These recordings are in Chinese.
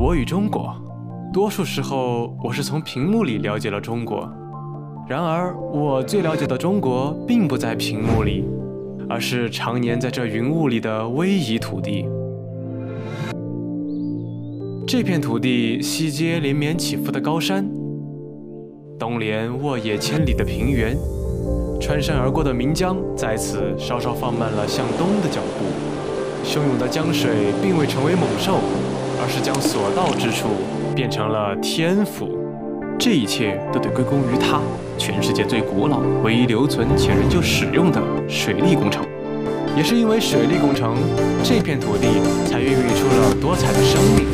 我与中国，多数时候我是从屏幕里了解了中国。然而，我最了解的中国并不在屏幕里，而是常年在这云雾里的逶迤土地。这片土地西接连绵起伏的高山，东连沃野千里的平原，穿山而过的岷江在此稍稍放慢了向东的脚步。汹涌的江水并未成为猛兽，而是将所到之处变成了天府。这一切都得归功于它。全世界最古老、唯一留存且仍旧使用的水利工程，也是因为水利工程，这片土地才孕育出了多彩的生命。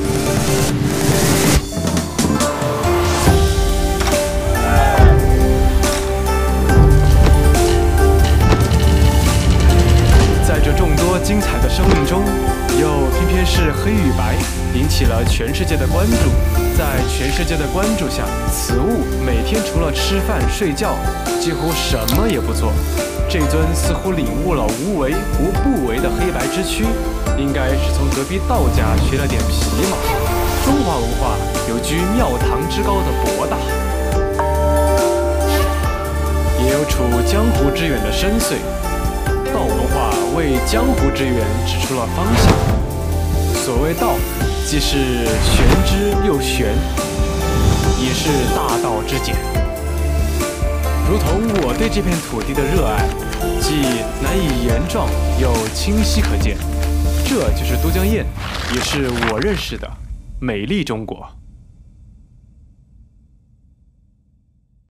中，又偏偏是黑与白，引起了全世界的关注。在全世界的关注下，此物每天除了吃饭睡觉，几乎什么也不做。这尊似乎领悟了无为无不为的黑白之躯，应该是从隔壁道家学了点皮毛。中华文化有居庙堂之高的博大，也有处江湖之远的深邃。道文化为江湖之远指出了方向。所谓道，既是玄之又玄，也是大道之简。如同我对这片土地的热爱，既难以言状，又清晰可见。这就是都江堰，也是我认识的美丽中国。